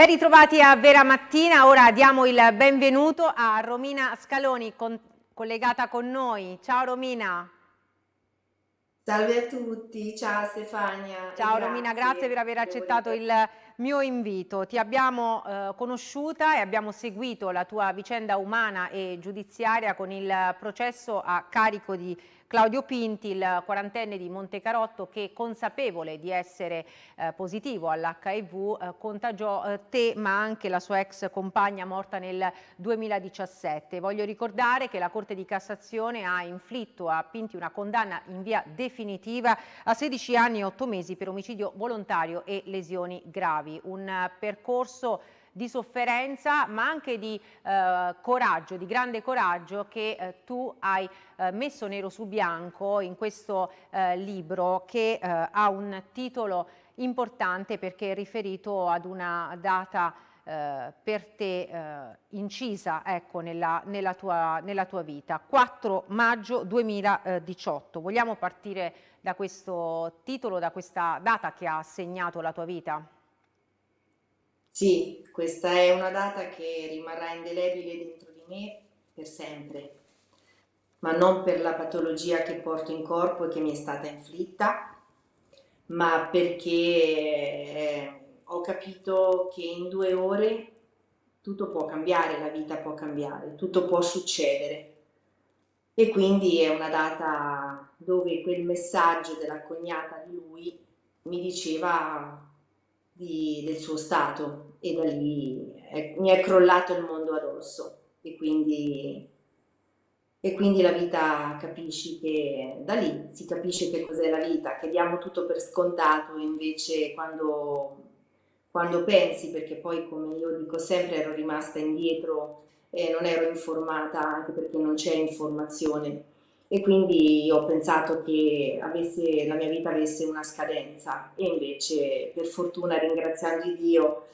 Ben ritrovati a Vera Mattina, ora diamo il benvenuto a Romina Scaloni con, collegata con noi. Ciao Romina. Salve a tutti, ciao Stefania. Ciao Romina, grazie per aver accettato il mio invito. Ti abbiamo eh, conosciuta e abbiamo seguito la tua vicenda umana e giudiziaria con il processo a carico di Claudio Pinti, il quarantenne di Montecarotto che consapevole di essere eh, positivo all'HIV eh, contagiò eh, te ma anche la sua ex compagna morta nel 2017. Voglio ricordare che la Corte di Cassazione ha inflitto a Pinti una condanna in via definitiva a 16 anni e 8 mesi per omicidio volontario e lesioni gravi. Un percorso di sofferenza ma anche di eh, coraggio, di grande coraggio che eh, tu hai eh, messo nero su bianco in questo eh, libro che eh, ha un titolo importante perché è riferito ad una data eh, per te incisa ecco, nella, nella, tua, nella tua vita, 4 maggio 2018. Vogliamo partire da questo titolo, da questa data che ha segnato la tua vita? Sì, questa è una data che rimarrà indelebile dentro di me per sempre, ma non per la patologia che porto in corpo e che mi è stata inflitta, ma perché eh, ho capito che in due ore tutto può cambiare, la vita può cambiare, tutto può succedere. E quindi è una data dove quel messaggio della cognata di lui mi diceva di, del suo stato e da lì è, mi è crollato il mondo addosso. E quindi, e quindi la vita capisci che da lì si capisce che cos'è la vita, che diamo tutto per scontato invece quando, quando pensi, perché poi come io dico sempre ero rimasta indietro e non ero informata anche perché non c'è informazione e quindi ho pensato che avesse, la mia vita avesse una scadenza. E invece per fortuna ringraziando Dio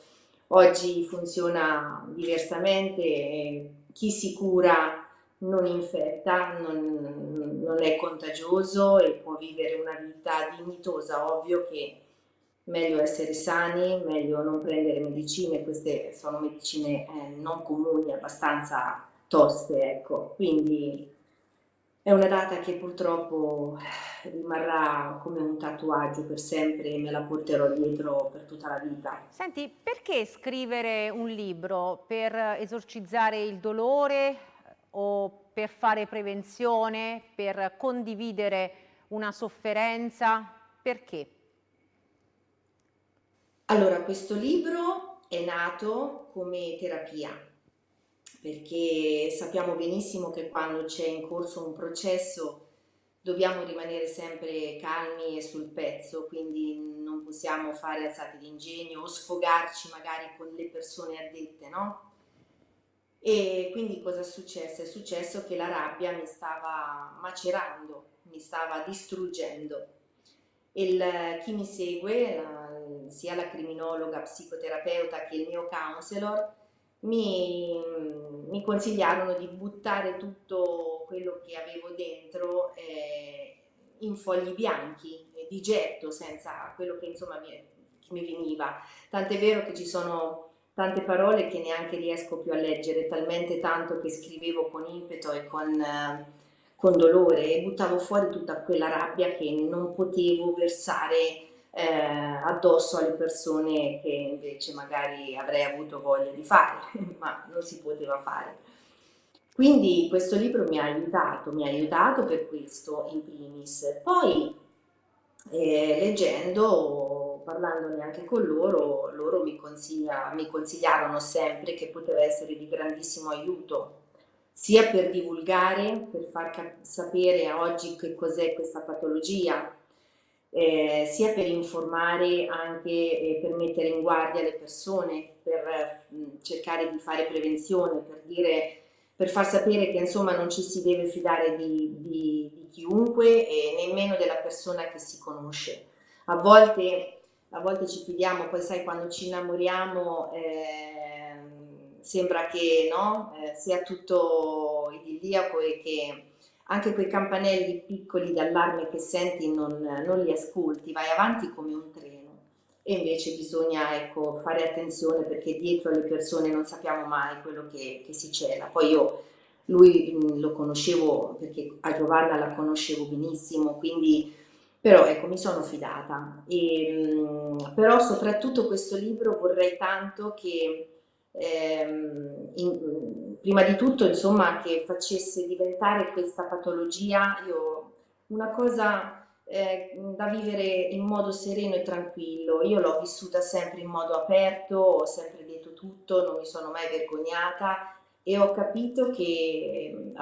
oggi funziona diversamente, chi si cura non infetta, non, non è contagioso e può vivere una vita dignitosa, ovvio che meglio essere sani, meglio non prendere medicine, queste sono medicine eh, non comuni, abbastanza toste, ecco, quindi è una data che purtroppo rimarrà come un tatuaggio per sempre e me la porterò dietro per tutta la vita. Senti, perché scrivere un libro? Per esorcizzare il dolore o per fare prevenzione, per condividere una sofferenza? Perché? Allora, questo libro è nato come terapia perché sappiamo benissimo che quando c'è in corso un processo dobbiamo rimanere sempre calmi e sul pezzo, quindi non possiamo fare alzate d'ingegno o sfogarci magari con le persone addette, no? E quindi cosa è successo? È successo che la rabbia mi stava macerando, mi stava distruggendo. Il, chi mi segue, la, sia la criminologa, psicoterapeuta che il mio counselor, mi, mi consigliarono di buttare tutto quello che avevo dentro eh, in fogli bianchi, di getto, senza quello che insomma mi, che mi veniva. Tant'è vero che ci sono tante parole che neanche riesco più a leggere, talmente tanto che scrivevo con impeto e con, eh, con dolore e buttavo fuori tutta quella rabbia che non potevo versare eh, addosso alle persone che invece magari avrei avuto voglia di fare, ma non si poteva fare. Quindi questo libro mi ha aiutato, mi ha aiutato per questo in primis. Poi eh, leggendo, parlandone anche con loro, loro mi, consiglia, mi consigliarono sempre che poteva essere di grandissimo aiuto, sia per divulgare, per far cap- sapere oggi che cos'è questa patologia, eh, sia per informare anche e per mettere in guardia le persone, per mh, cercare di fare prevenzione, per, dire, per far sapere che insomma non ci si deve fidare di, di, di chiunque e nemmeno della persona che si conosce. A volte, a volte ci fidiamo, poi sai quando ci innamoriamo eh, sembra che no, eh, sia tutto idilliaco e che anche quei campanelli piccoli d'allarme che senti non, non li ascolti, vai avanti come un treno. e invece bisogna ecco, fare attenzione perché dietro alle persone non sappiamo mai quello che, che si cela. Poi io lui mh, lo conoscevo perché a Giovanna la conoscevo benissimo, quindi però ecco mi sono fidata. E, mh, però soprattutto questo libro vorrei tanto che ehm, in, prima di tutto insomma che facesse diventare questa patologia io, una cosa eh, da vivere in modo sereno e tranquillo. Io l'ho vissuta sempre in modo aperto, ho sempre detto tutto, non mi sono mai vergognata e ho capito che eh,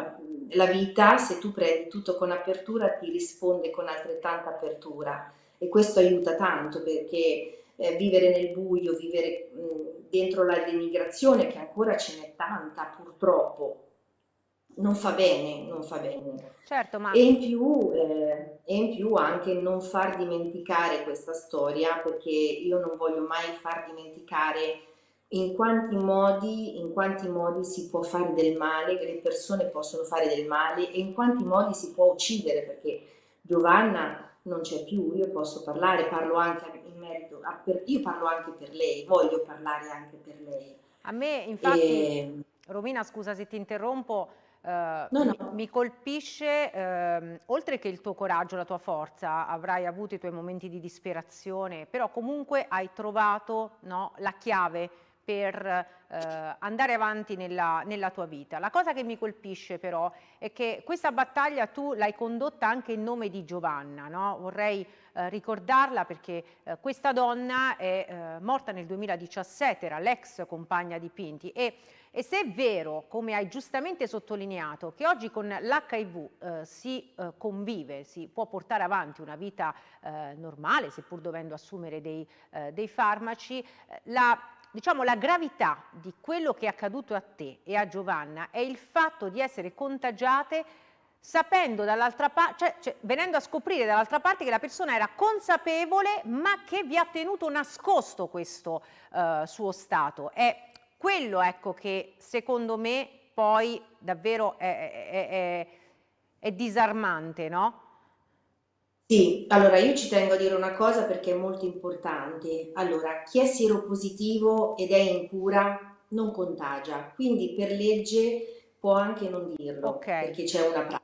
la vita, se tu prendi tutto con apertura, ti risponde con altrettanta apertura e questo aiuta tanto perché eh, vivere nel buio, vivere mh, dentro la denigrazione, che ancora ce n'è tanta purtroppo, non fa bene, non fa bene. Certo, ma... E in, più, eh, e in più anche non far dimenticare questa storia, perché io non voglio mai far dimenticare in quanti modi, in quanti modi si può fare del male, che le persone possono fare del male e in quanti modi si può uccidere, perché Giovanna non c'è più, io posso parlare, parlo anche in merito, a, per, io parlo anche per lei, voglio parlare anche per lei. A me infatti, e... Romina scusa se ti interrompo, Uh, no, no. Mi, colpisce, uh, oltre che il tuo coraggio, la tua forza, avrai avuto i tuoi momenti di disperazione, però comunque hai trovato no, la chiave per uh, andare avanti nella, nella, tua vita. La cosa che mi colpisce però è che questa battaglia tu l'hai condotta anche in nome di Giovanna, no? vorrei eh, ricordarla perché questa donna è morta nel 2017, era l'ex compagna di Pinti e e se è vero, come hai giustamente sottolineato, che oggi con l'HIV eh, si eh, convive, si può portare avanti una vita eh, normale, seppur dovendo assumere dei, eh, dei farmaci, eh, la, diciamo, la gravità di quello che è accaduto a te e a Giovanna è il fatto di essere contagiate sapendo dall'altra parte, cioè, cioè, venendo a scoprire dall'altra parte che la persona era consapevole ma che vi ha tenuto nascosto questo uh, suo stato. È quello ecco che secondo me poi davvero è, è, è, è disarmante, no? Sì, allora io ci tengo a dire una cosa perché è molto importante. Allora, chi è seropositivo ed è in cura non contagia, quindi per legge può anche non dirlo, okay. perché c'è una pratica.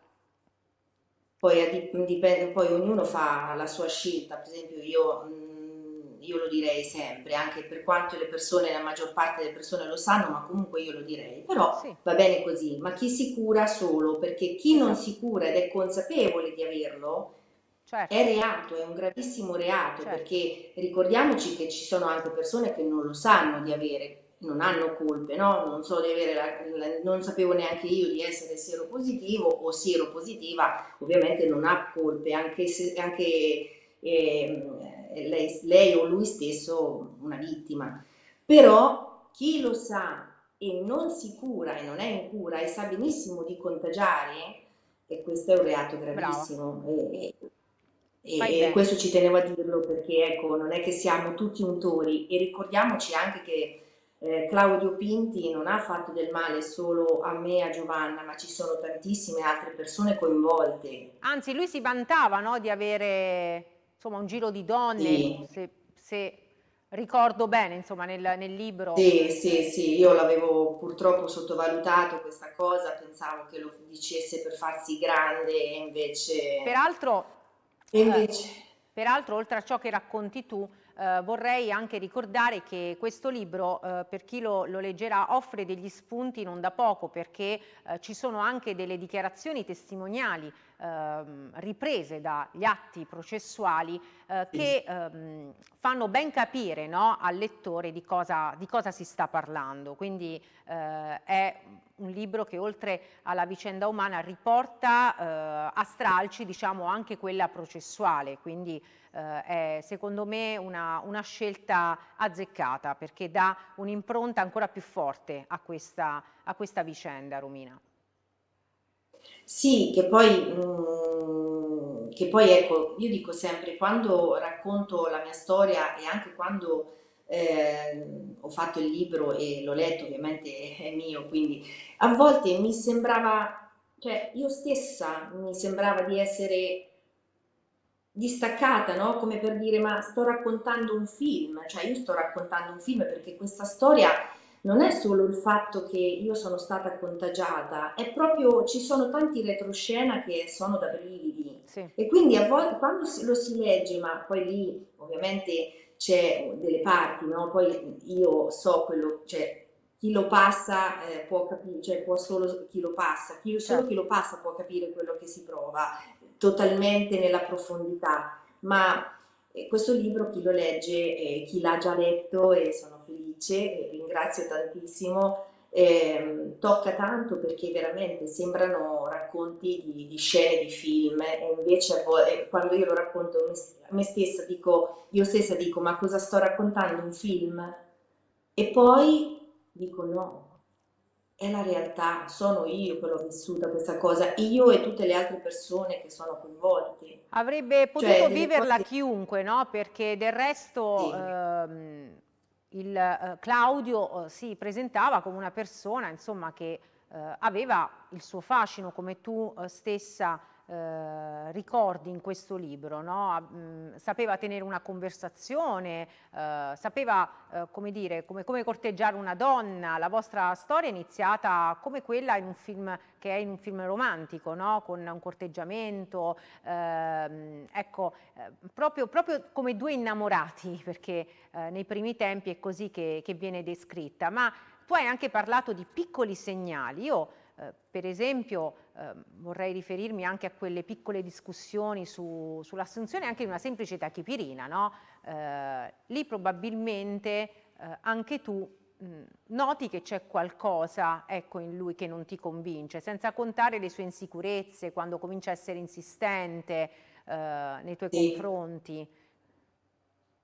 Poi, dipende, poi ognuno fa la sua scelta, per esempio io io lo direi sempre, anche per quanto le persone, la maggior parte delle persone lo sanno, ma comunque io lo direi, però sì. va bene così, ma chi si cura solo, perché chi non si cura ed è consapevole di averlo, certo. è reato, è un gravissimo reato, certo. perché ricordiamoci che ci sono anche persone che non lo sanno di avere, non hanno colpe, no? Non so di avere la, la, non sapevo neanche io di essere seropositivo o seropositiva, ovviamente non ha colpe, anche se anche eh, lei, lei o lui stesso una vittima. Però chi lo sa e non si cura e non è in cura e sa benissimo di contagiare, e questo è un reato gravissimo. E, e, e questo ci tenevo a dirlo perché ecco, non è che siamo tutti untori e ricordiamoci anche che eh, Claudio Pinti non ha fatto del male solo a me e a Giovanna, ma ci sono tantissime altre persone coinvolte. Anzi, lui si vantava no, di avere insomma, un giro di donne, sì. se, se, ricordo bene, insomma, nel, nel, libro. Sì, sì, sì, io l'avevo purtroppo sottovalutato questa cosa, pensavo che lo dicesse per farsi grande e invece... Peraltro, invece... Eh, peraltro oltre a ciò che racconti tu, eh, vorrei anche ricordare che questo libro, eh, per chi lo, lo, leggerà, offre degli spunti non da poco perché eh, ci sono anche delle dichiarazioni testimoniali ehm, riprese dagli atti processuali eh, che ehm, fanno ben capire no, al lettore di cosa, di cosa, si sta parlando. Quindi eh, è un libro che oltre alla vicenda umana riporta eh, a stralci diciamo, anche quella processuale, quindi eh, è secondo me una, una, scelta azzeccata perché dà un'impronta ancora più forte a questa, a questa vicenda, Romina. Sì, che poi, mh, che poi ecco, io dico sempre, quando racconto la mia storia e anche quando eh, ho fatto il libro e l'ho letto, ovviamente è mio, quindi a volte mi sembrava, cioè io stessa mi sembrava di essere distaccata, no? Come per dire, ma sto raccontando un film, cioè io sto raccontando un film perché questa storia non è solo il fatto che io sono stata contagiata, è proprio, ci sono tanti retroscena che sono da brividi. Sì. E quindi a volte quando lo si legge, ma poi lì ovviamente c'è delle parti, no? Poi io so quello, cioè chi lo passa eh, può capire, cioè può solo chi lo passa, chi, solo certo. chi lo passa può capire quello che si prova totalmente nella profondità, ma eh, questo libro chi lo legge, eh, chi l'ha già letto e sono felice, e ringrazio tantissimo, eh, tocca tanto perché veramente sembrano racconti di, di scene di film e invece volte, quando io lo racconto a me stessa dico, io stessa dico ma cosa sto raccontando un film? E poi dico no, è la realtà, sono io che l'ho vissuta questa cosa, io e tutte le altre persone che sono coinvolte. Avrebbe potuto cioè, viverla cose... chiunque, no? Perché del resto sì. ehm, il eh, Claudio eh, si presentava come una persona, insomma, che eh, aveva il suo fascino, come tu eh, stessa eh, ricordi in questo libro, no? mm, sapeva tenere una conversazione, eh, sapeva eh, come, dire, come, come, corteggiare una donna, la vostra storia è iniziata come quella in un film che è in un film romantico, no? con un corteggiamento, ehm, ecco, eh, proprio, proprio, come due innamorati, perché eh, nei primi tempi è così che, che viene descritta, ma tu hai anche parlato di piccoli segnali, io eh, per esempio eh, vorrei riferirmi anche a quelle piccole discussioni su, sull'assunzione anche di una semplice tachipirina, no? eh, lì probabilmente eh, anche tu mh, noti che c'è qualcosa ecco, in lui che non ti convince, senza contare le sue insicurezze, quando comincia a essere insistente eh, nei tuoi sì. confronti.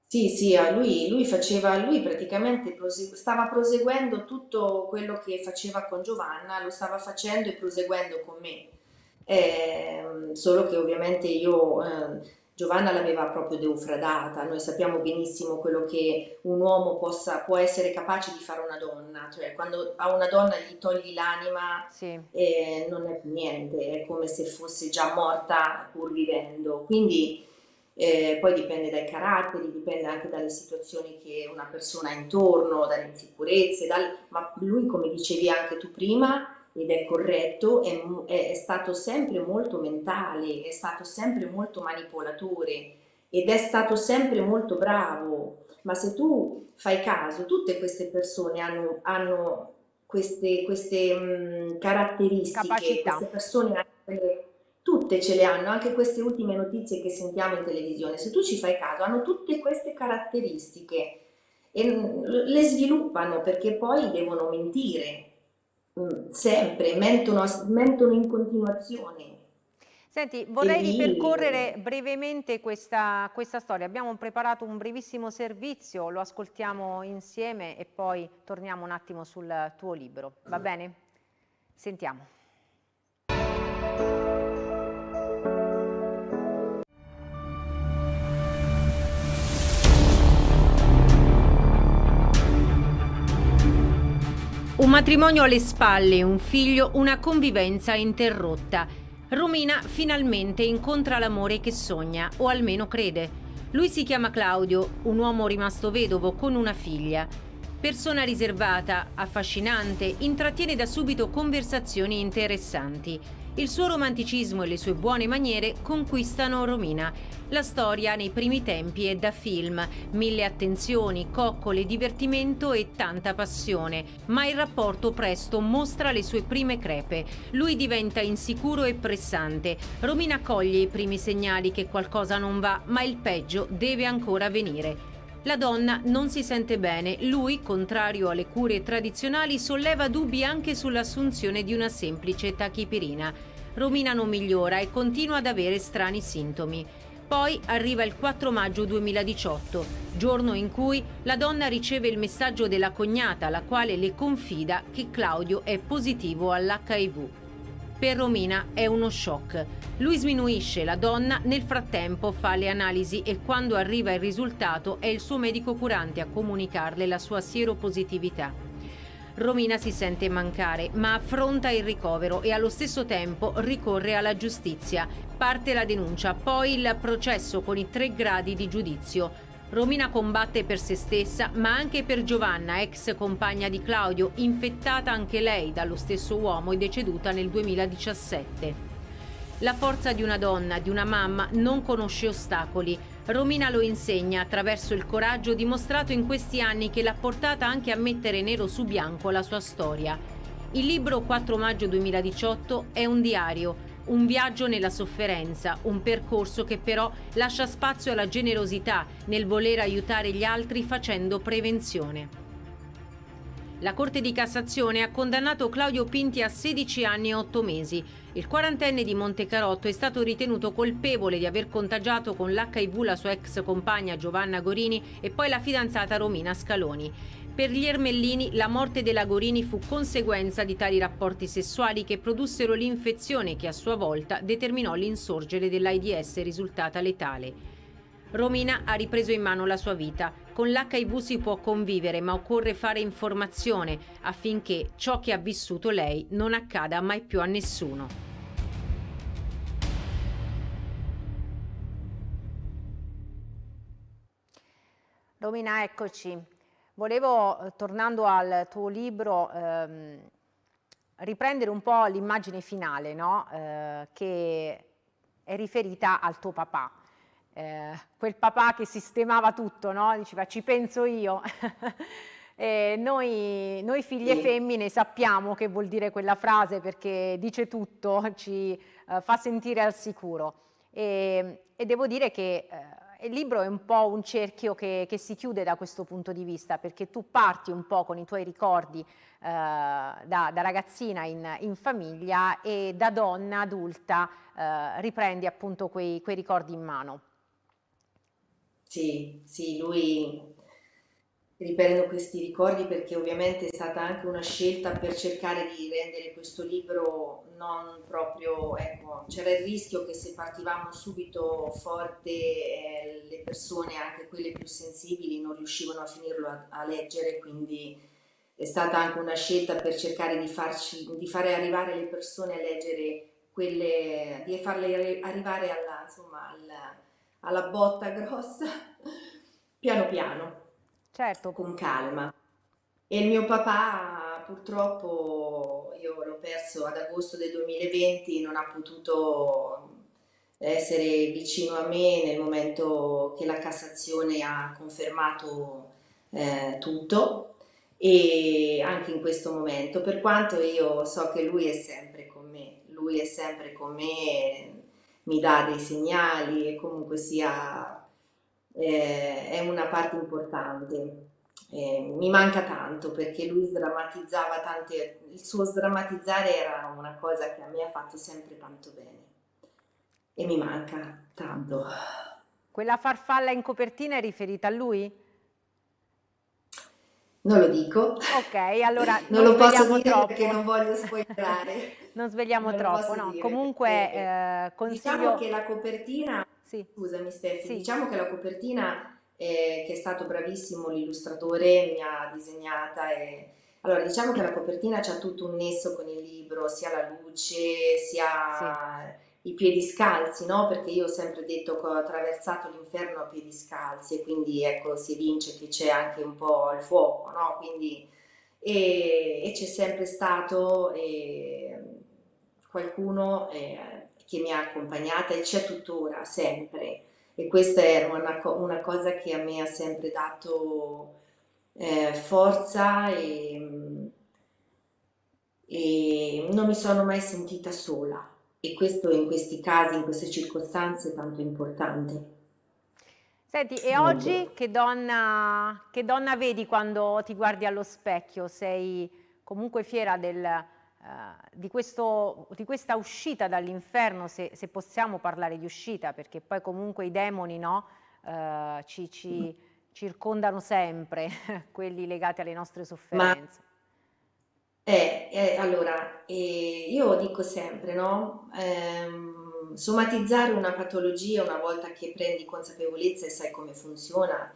Sì, sì, lui, lui faceva, lui praticamente prose- stava proseguendo tutto quello che faceva con Giovanna, lo stava facendo e proseguendo con me. Eh, solo che ovviamente io, eh, Giovanna l'aveva proprio deufradata, noi sappiamo benissimo quello che un uomo possa, può essere capace di fare una donna, cioè quando a una donna gli togli l'anima sì. eh, non è più niente, è come se fosse già morta pur vivendo. Quindi eh, poi dipende dai caratteri, dipende anche dalle situazioni che una persona ha intorno, dalle insicurezze, dal... ma lui come dicevi anche tu prima, ed è corretto, è, è, è stato sempre molto mentale, è stato sempre molto manipolatore ed è stato sempre molto bravo, ma se tu fai caso, tutte queste persone hanno, hanno queste, queste mh, caratteristiche, Capacità. queste persone hanno delle tutte ce le hanno, anche queste ultime notizie che sentiamo in televisione, se tu ci fai caso, hanno tutte queste caratteristiche e le sviluppano perché poi devono mentire mm, sempre, mentono, mentono in continuazione. Senti, vorrei ripercorrere brevemente questa, questa, storia. Abbiamo preparato un brevissimo servizio, lo ascoltiamo insieme e poi torniamo un attimo sul tuo libro. Va bene? Sentiamo. Un matrimonio alle spalle, un figlio, una convivenza interrotta. Romina finalmente incontra l'amore che sogna, o almeno crede. Lui si chiama Claudio, un uomo rimasto vedovo con una figlia. Persona riservata, affascinante, intrattiene da subito conversazioni interessanti. Il suo romanticismo e le sue buone maniere conquistano Romina. La storia nei primi tempi è da film, mille attenzioni, coccole, divertimento e tanta passione, ma il rapporto presto mostra le sue prime crepe. Lui diventa insicuro e pressante. Romina coglie i primi segnali che qualcosa non va, ma il peggio deve ancora venire. La donna non si sente bene, lui, contrario alle cure tradizionali, solleva dubbi anche sull'assunzione di una semplice tachipirina. Romina non migliora e continua ad avere strani sintomi. Poi arriva il 4 maggio 2018, giorno in cui la donna riceve il messaggio della cognata, la quale le confida che Claudio è positivo all'HIV. Per Romina è uno shock. Lui sminuisce la donna, nel frattempo fa le analisi e quando arriva il risultato è il suo medico curante a comunicarle la sua sieropositività. Romina si sente mancare, ma affronta il ricovero e allo stesso tempo ricorre alla giustizia. Parte la denuncia, poi il processo con i tre gradi di giudizio. Romina combatte per se stessa, ma anche per Giovanna, ex compagna di Claudio, infettata anche lei dallo stesso uomo e deceduta nel 2017. La forza di una donna, di una mamma, non conosce ostacoli. Romina lo insegna attraverso il coraggio dimostrato in questi anni che l'ha portata anche a mettere nero su bianco la sua storia. Il libro 4 maggio 2018 è un diario, un viaggio nella sofferenza, un percorso che però lascia spazio alla generosità nel voler aiutare gli altri facendo prevenzione. La Corte di Cassazione ha condannato Claudio Pinti a 16 anni e 8 mesi. Il quarantenne di Montecarotto è stato ritenuto colpevole di aver contagiato con l'HIV la sua ex compagna Giovanna Gorini e poi la fidanzata Romina Scaloni. Per gli Ermellini la morte della Gorini fu conseguenza di tali rapporti sessuali che produssero l'infezione che a sua volta determinò l'insorgere dell'AIDS risultata letale. Romina ha ripreso in mano la sua vita. Con l'HIV si può convivere, ma occorre fare informazione affinché ciò che ha vissuto lei non accada mai più a nessuno. Romina, eccoci. Volevo, eh, tornando al tuo libro, ehm, riprendere un po' l'immagine finale, no? eh, che è riferita al tuo papà. Eh, quel papà che sistemava tutto, no? diceva ci penso io. noi, noi, figlie sì. femmine sappiamo che vuol dire quella frase perché dice tutto, ci eh, fa sentire al sicuro. E, e devo dire che eh, il libro è un po' un cerchio che, che, si chiude da questo punto di vista, perché tu parti un po' con i tuoi ricordi eh, da, da, ragazzina in, in, famiglia e da donna adulta eh, riprendi appunto quei, quei ricordi in mano. Sì, sì, lui riprendo questi ricordi perché ovviamente è stata anche una scelta per cercare di rendere questo libro non proprio, ecco, c'era il rischio che se partivamo subito forte eh, le persone, anche quelle più sensibili, non riuscivano a finirlo a, a, leggere, quindi è stata anche una scelta per cercare di, farci, di fare arrivare le persone a leggere quelle, di farle arrivare alla, insomma, alla, alla botta grossa, piano piano certo. con calma. E il mio papà purtroppo io l'ho perso ad agosto del 2020, non ha potuto essere vicino a me nel momento che la Cassazione ha confermato eh, tutto e anche in questo momento, per quanto io so che lui è sempre con me, lui è sempre con me, mi dà dei segnali e comunque sia eh, è una parte importante. Eh, mi manca tanto perché lui sdrammatizzava tante, il suo sdrammatizzare era una cosa che a me ha fatto sempre tanto bene e mi manca tanto. Quella farfalla in copertina è riferita a lui? Non lo dico. Ok, allora non, non lo posso dire troppo. perché non voglio spoilerare. non svegliamo non troppo, no. Dire. Comunque eh, consiglio... Diciamo che la copertina sì. Scusami Steffi, sì. diciamo che la copertina eh, che è stato bravissimo l'illustratore mi ha disegnata e allora diciamo che la copertina c'ha tutto un nesso con il libro, sia la luce, sia sì. i piedi scalzi, no? Perché io ho sempre detto che ho attraversato l'inferno a piedi scalzi e quindi ecco si evince che c'è anche un po' il fuoco, no? Quindi e, e c'è sempre stato eh, qualcuno eh, che mi ha accompagnata e c'è tuttora, sempre. E questa è una, una cosa che a me ha sempre dato eh, forza e, e non mi sono mai sentita sola. E questo in questi casi, in queste circostanze, è tanto importante. Senti, e oggi che donna, che donna vedi quando ti guardi allo specchio? Sei comunque fiera del, eh, di, questo, di, questa uscita dall'inferno, se, se, possiamo parlare di uscita, perché poi comunque i demoni no, uh, ci, ci circondano sempre, quelli legati alle nostre sofferenze. Ma, eh, eh, allora, eh, io dico sempre, no? Ehm, somatizzare una patologia una volta che prendi consapevolezza e sai come funziona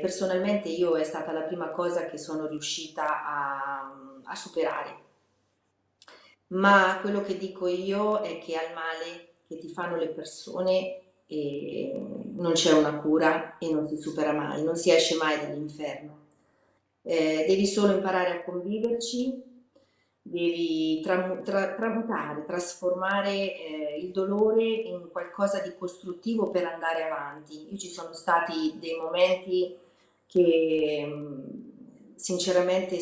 personalmente io è stata la prima cosa che sono riuscita a, a superare. Ma quello che dico io è che al male che ti fanno le persone e non c'è una cura e non si supera mai, non si esce mai dall'inferno. Eh, devi solo imparare a conviverci, devi tram tra tramutare, trasformare eh, il dolore in qualcosa di costruttivo per andare avanti. Io ci sono stati dei momenti che sinceramente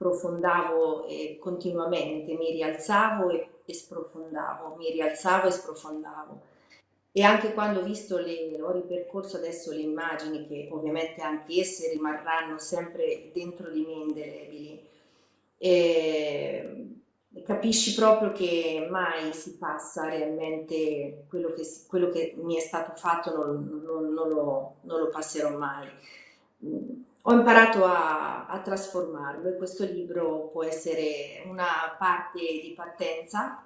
sprofondavo eh, continuamente, mi rialzavo e, e sprofondavo, mi rialzavo e sprofondavo e anche quando ho visto le, ho ripercorso adesso le immagini che ovviamente anche esse rimarranno sempre dentro di me indelebili, e capisci proprio che mai si passa realmente quello che, quello che mi è stato fatto, non, non, non, lo, non lo, passerò mai. Ho imparato a, a trasformarlo e questo libro può essere una parte di partenza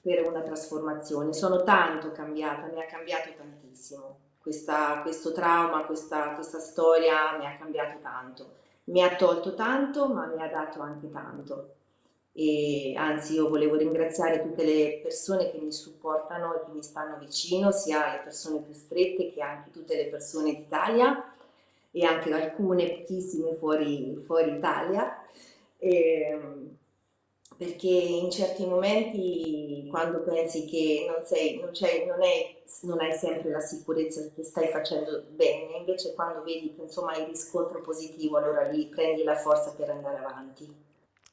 per una trasformazione. Sono tanto cambiata, mi ha cambiato tantissimo. Questa, questo trauma, questa, questa storia mi ha cambiato tanto. Mi ha tolto tanto, ma mi ha dato anche tanto. E anzi, io volevo ringraziare tutte le persone che mi supportano e che mi stanno vicino, sia le persone più strette che anche tutte le persone d'Italia e anche alcune pochissime fuori, fuori Italia. E, perché in certi momenti quando pensi che non, sei, non, non, è, non, hai sempre la sicurezza che stai facendo bene, invece quando vedi che insomma hai riscontro positivo, allora lì prendi la forza per andare avanti.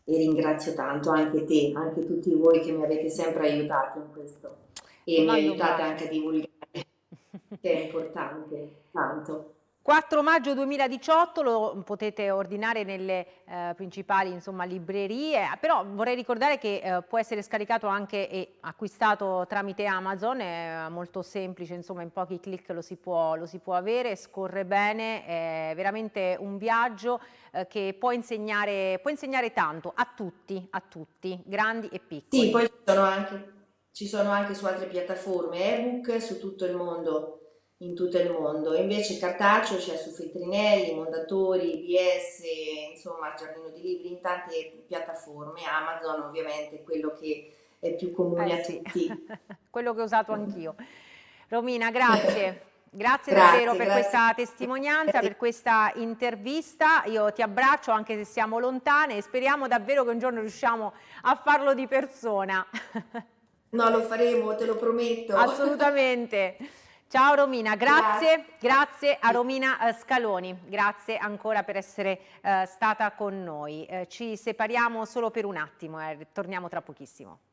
E ringrazio tanto anche te, anche tutti voi che mi avete sempre aiutato in questo e mi aiutate anche a divulgare, che è importante, tanto. 4 maggio 2018 lo potete ordinare nelle eh, principali insomma, librerie, però vorrei ricordare che eh, può essere scaricato anche e acquistato tramite Amazon, è molto semplice, insomma in pochi clic lo si può, lo si può avere, scorre bene, è veramente un viaggio eh, che può insegnare, può insegnare tanto a tutti, a tutti, grandi e piccoli. Sì, poi ci sono anche, ci sono anche su altre piattaforme, ebook su tutto il mondo in tutto il mondo. Invece cartaceo c'è su Feltrinelli, Mondatori, BS, insomma Giardino di Libri, in tante piattaforme, Amazon ovviamente è quello che è più comune eh, a sì. tutti. quello che ho usato anch'io. Romina, grazie. Grazie, grazie davvero per grazie. questa testimonianza, per questa intervista. Io ti abbraccio anche se siamo lontane e speriamo davvero che un giorno riusciamo a farlo di persona. No, lo faremo, te lo prometto. Assolutamente. Ciao Romina, grazie, grazie. A Romina eh, Scaloni, grazie ancora per essere uh, stata con noi. Uh, ci separiamo solo per un attimo, eh, torniamo tra pochissimo.